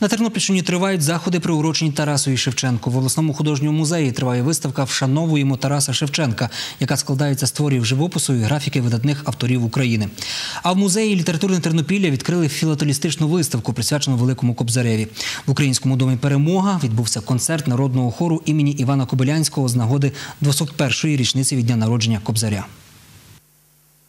На Тернопільщині тривають заходи, приурочені Тарасові Шевченку. В обласному художньому музеї триває виставка Вшановуємо Тараса Шевченка, яка складається з творів живопису і графіки видатних авторів України. А в музеї літературне Тернопілля відкрили філателістичну виставку, присвячену Великому Кобзареві. В українському домі Перемога відбувся концерт народного хору імені Івана Кобилянського з нагоди 201-ї річниці від дня народження Кобзаря.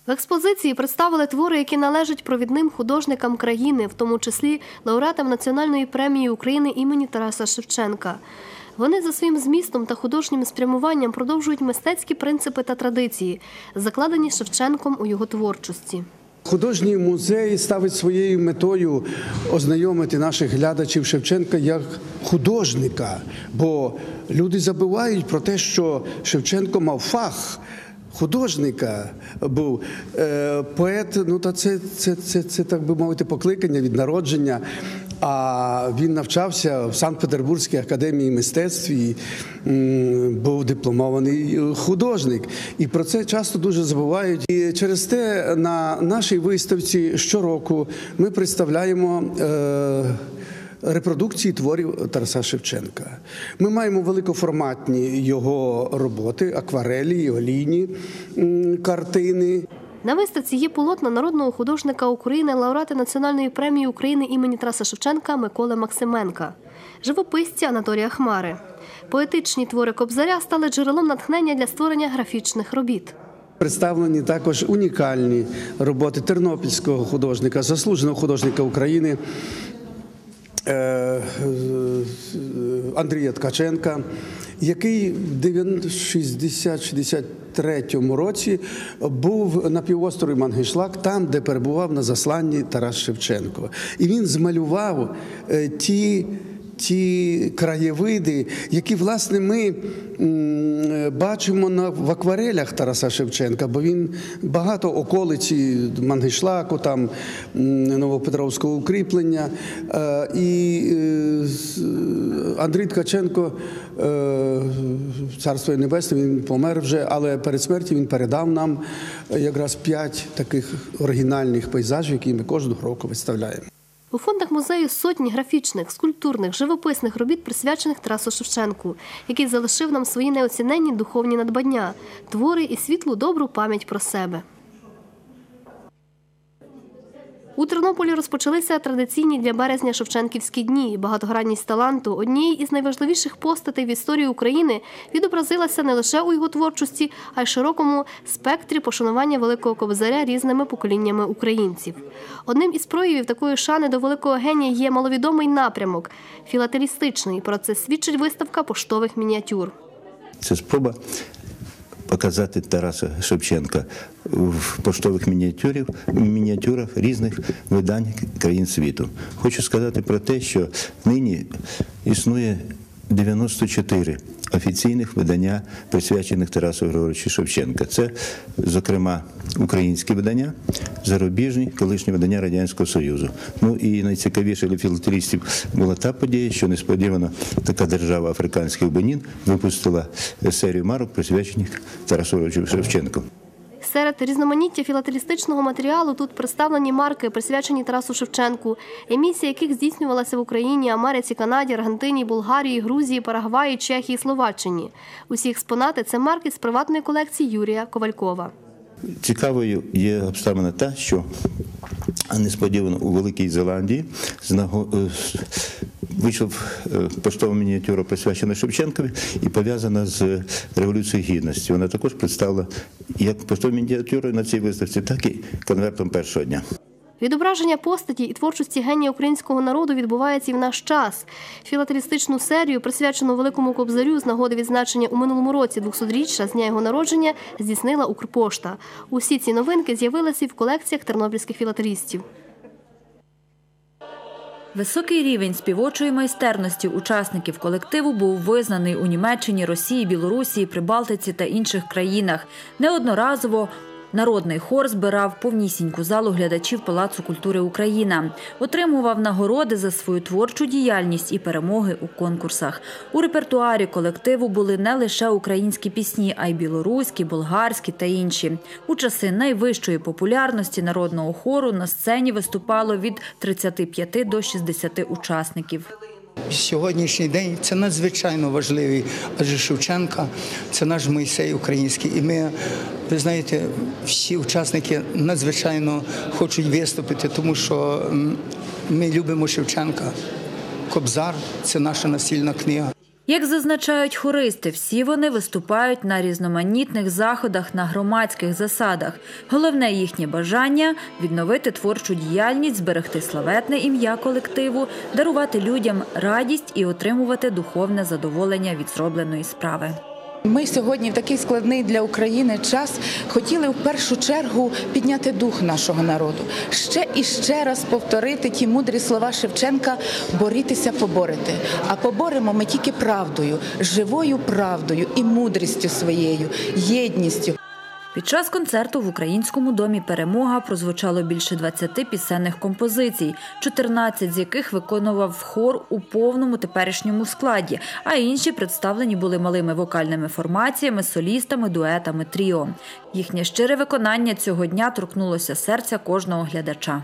В експозиції представили твори, які належать провідним художникам країни, в тому числі лауреатам Національної премії України імені Тараса Шевченка. Вони за своїм змістом та художнім спрямуванням продовжують мистецькі принципи та традиції, закладені Шевченком у його творчості. Художній музей ставить своєю метою ознайомити наших глядачів Шевченка як художника, бо люди забувають про те, що Шевченко мав фах. Художника був е, поет, ну та це, це, це, це, так би мовити, покликання від народження. А він навчався в Санкт-Петербурзькій академії мистецтв і був дипломований художник. І про це часто дуже забувають. І через те на нашій виставці щороку ми представляємо. Е, Репродукції творів Тараса Шевченка. Ми маємо великоформатні його роботи, акварелі, олійні картини. На виставці є полотна народного художника України, лауреата Національної премії України імені Тараса Шевченка Миколи Максименка, живописці Анатолія Хмари. Поетичні твори Кобзаря стали джерелом натхнення для створення графічних робіт. Представлені також унікальні роботи тернопільського художника, заслуженого художника України Андрія Ткаченка, який в 60-63 році був на півострові Мангишлак, там, де перебував на засланні Тарас Шевченко. І він змалював е, ті. Ті краєвиди, які власне ми бачимо на в акварелях Тараса Шевченка, бо він багато околиці Мангишлаку, там Новопетровського укріплення. Е, і е, Андрій Ткаченко, е, царство небесне, він помер вже, але перед смертю він передав нам якраз п'ять таких оригінальних пейзажів, які ми кожного року виставляємо. У фондах музею сотні графічних, скульптурних, живописних робіт, присвячених Тарасу Шевченку, який залишив нам свої неоціненні духовні надбання, твори і світлу добру пам'ять про себе. У Тернополі розпочалися традиційні для березня Шевченківські дні. Багатогранність таланту однієї із найважливіших постатей в історії України відобразилася не лише у його творчості, а й широкому спектрі пошанування великого кобзаря різними поколіннями українців. Одним із проявів такої шани до великого генія є маловідомий напрямок філателістичний. Про це свідчить виставка поштових мініатюр. Це спроба показати Тараса Шевченка в поштових мініатюрів, мініатюрах різних видань країн світу. Хочу сказати про те, що нині існує 94 офіційних видання, присвячених Тарасу Григоровичу Шевченка. Це, зокрема, українські видання, зарубіжні, колишні видання Радянського Союзу. Ну і найцікавіше для філателістів була та подія, що несподівано така держава африканських Бенін випустила серію марок, присвячених Тарасу Григоровичу Шевченку. Серед різноманіття філателістичного матеріалу тут представлені марки, присвячені Тарасу Шевченку, емісія яких здійснювалася в Україні, Америці, Канаді, Аргентині, Болгарії, Грузії, Парагваї, Чехії, Словаччині. Усі експонати це марки з приватної колекції Юрія Ковалькова. Цікавою є обставина та, що несподівано у Великій Зеландії е, вийшов е, поштова мініатюра присвячена Шевченкові і пов'язана з Революцією Гідності. Вона також представила як поштовою мініатюрою на цій виставці, так і конвертом першого дня. Відображення постаті і творчості генія українського народу відбувається і в наш час. Філателістичну серію, присвячену великому кобзарю з нагоди відзначення у минулому році 200-річчя з дня його народження, здійснила Укрпошта. Усі ці новинки з'явилися і в колекціях тернопільських філателістів. Високий рівень співочої майстерності учасників колективу був визнаний у Німеччині, Росії, Білорусі, Прибалтиці та інших країнах. Неодноразово Народний хор збирав повнісіньку залу глядачів Палацу культури Україна. Отримував нагороди за свою творчу діяльність і перемоги у конкурсах. У репертуарі колективу були не лише українські пісні, а й білоруські, болгарські та інші. У часи найвищої популярності народного хору на сцені виступало від 35 до 60 учасників. Сьогоднішній день це надзвичайно важливий, адже Шевченка це наш Мойсей український. І ми, ви знаєте, всі учасники надзвичайно хочуть виступити, тому що ми любимо Шевченка. Кобзар це наша настільна книга. Як зазначають хористи, всі вони виступають на різноманітних заходах на громадських засадах. Головне їхнє бажання відновити творчу діяльність, зберегти славетне ім'я колективу, дарувати людям радість і отримувати духовне задоволення від зробленої справи. Ми сьогодні в такий складний для України час хотіли в першу чергу підняти дух нашого народу, ще і ще раз повторити ті мудрі слова Шевченка борітися, поборити. А поборемо ми тільки правдою, живою правдою і мудрістю своєю, єдністю. Під час концерту в українському домі Перемога прозвучало більше 20 пісенних композицій, 14 з яких виконував хор у повному теперішньому складі, а інші представлені були малими вокальними формаціями, солістами, дуетами, тріо. Їхнє щире виконання цього дня торкнулося серця кожного глядача.